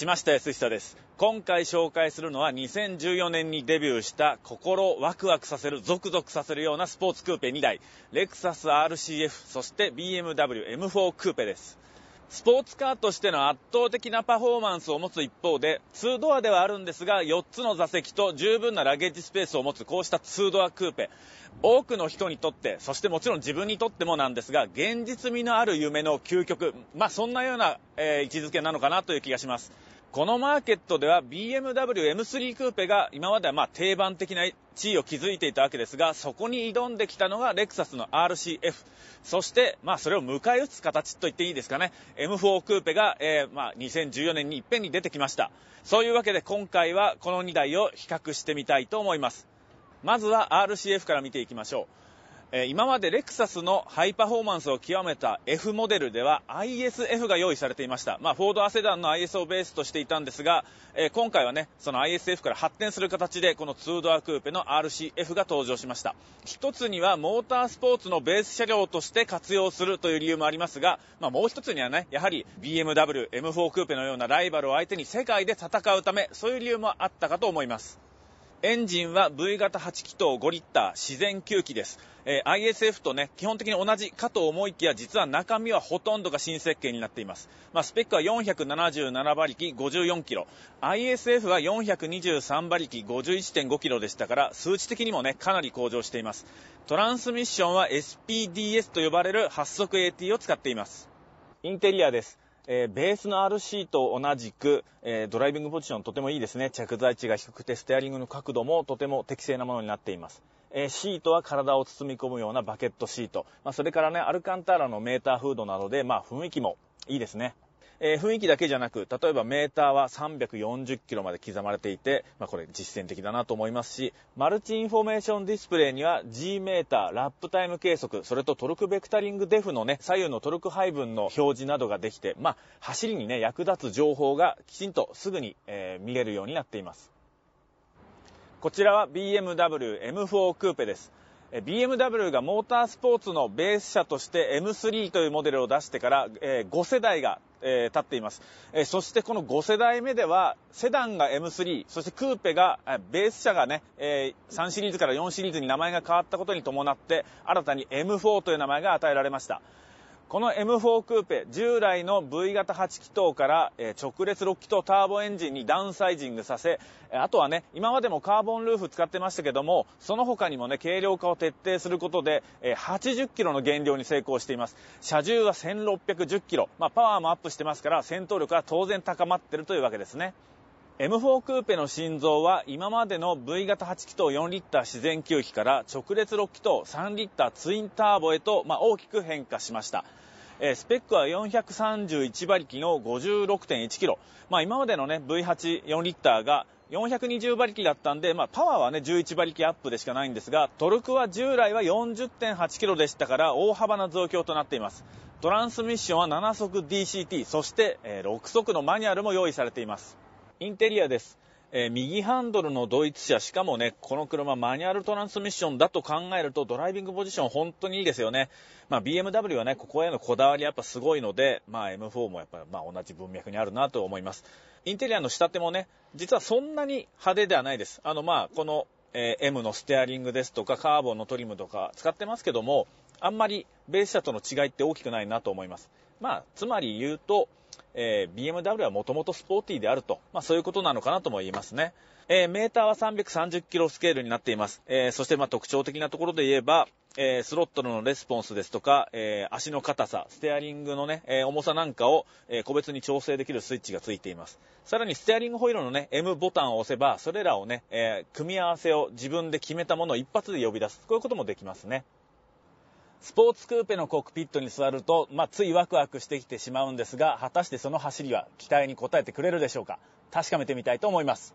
島下康久です。今回紹介するのは2014年にデビューした心ワクワクさせるゾクゾクさせるようなスポーツクーペ2台。レクサス RCF そして BMW M4 クーペです。スポーツカーとしての圧倒的なパフォーマンスを持つ一方で2ドアではあるんですが4つの座席と十分なラゲッジスペースを持つこうした2ドアクーペ。多くの人にとってそしてもちろん自分にとってもなんですが現実味のある夢の究極。まあそんなような、えー、位置づけなのかなという気がします。このマーケットでは BMW M3 クーペが今まではま定番的な地位を築いていたわけですが、そこに挑んできたのがレクサスの RCF。そして、まあそれを迎え撃つ形と言っていいですかね。M4 クーペが、えー、まあ2014年にいっぺんに出てきました。そういうわけで今回はこの2台を比較してみたいと思います。まずは RCF から見ていきましょう。今までレクサスのハイパフォーマンスを極めた F モデルでは ISF が用意されていました。まあ、フォードアセダンの IS をベースとしていたんですが、え今回はね、その ISF から発展する形でこの2ドアクーペの RCF が登場しました。一つにはモータースポーツのベース車両として活用するという理由もありますが、まあ、もう一つにはね、やはり BMW M4 クーペのようなライバルを相手に世界で戦うため、そういう理由もあったかと思います。エンジンは V 型8気筒5リッター自然吸気です。えー、ISF とね、基本的に同じかと思いきや、実は中身はほとんどが新設計になっています。まあ、スペックは477馬力54キロ。ISF は423馬力51.5キロでしたから、数値的にもね、かなり向上しています。トランスミッションは SPDS と呼ばれる8速 AT を使っています。インテリアです。えー、ベースの RC と同じく、えー、ドライビングポジションとてもいいですね。着座位置が低くて、ステアリングの角度もとても適正なものになっています。えー、シートは体を包み込むようなバケットシート。まあ、それからね、アルカンターラのメーターフードなどで、まあ、雰囲気もいいですね。えー、雰囲気だけじゃなく、例えばメーターは340キロまで刻まれていて、まあ、これ実践的だなと思いますし、マルチインフォメーションディスプレイには G メーター、ラップタイム計測、それとトルクベクタリングデフのね、左右のトルク配分の表示などができて、まあ、走りにね、役立つ情報がきちんとすぐに、えー、見れるようになっています。こちらは BMW M4 クーペです。BMW がモータースポーツのベース車として M3 というモデルを出してから、え5世代が、え立っています、えそしてこの5世代目ではセダンが M3 そしてクーペがベース車がね、え3シリーズから4シリーズに名前が変わったことに伴って新たに M4 という名前が与えられました。この M4 クーペ、従来の V 型8気筒から、直列6気筒ターボエンジンにダウンサイジングさせ、あとはね、今までもカーボンルーフ使ってましたけども、その他にもね、軽量化を徹底することで、80キロの減量に成功しています。車重は1610キロ。まあ、パワーもアップしてますから、戦闘力は当然高まってるというわけですね。M4 クーペの心臓は今までの V 型8気筒4リッター自然吸気から直列6気筒3リッターツインターボへと、まあ、大きく変化しました。えスペックは431馬力の56.1キロ。まあ今までのね V8 4リッターが420馬力だったんで、まあ、パワーはね、11馬力アップでしかないんですが、トルクは従来は40.8キロでしたから、大幅な増強となっています。トランスミッションは7速 DCT、そして、え6速のマニュアルも用意されています。インテリアです。えー、右ハンドルのドイツ車、しかもね、この車マニュアルトランスミッションだと考えるとドライビングポジション本当にいいですよね。まあ BMW はね、ここへのこだわりやっぱすごいので、まあ M4 もやっぱまあ同じ文脈にあるなと思います。インテリアの仕立てもね、実はそんなに派手ではないです。あのまあ、この、えー、M のステアリングですとか、カーボンのトリムとか使ってますけども、あんまりベース車との違いって大きくないなと思います。まあ、つまり言うと、えー、BMW はもともとスポーティーであると、まあそういうことなのかなとも言えますね。えー、メーターは330キロスケールになっています。えー、そしてまあ特徴的なところで言えば、えー、スロットルのレスポンスですとか、えー、足の硬さ、ステアリングのね、えー、重さなんかを、え個別に調整できるスイッチがついています。さらにステアリングホイールのね、M ボタンを押せば、それらをね、え組み合わせを自分で決めたものを一発で呼び出す。こういうこともできますね。スポーツクーペのコックピットに座ると、まあ、ついワクワクしてきてしまうんですが、果たしてその走りは期待に応えてくれるでしょうか確かめてみたいと思います。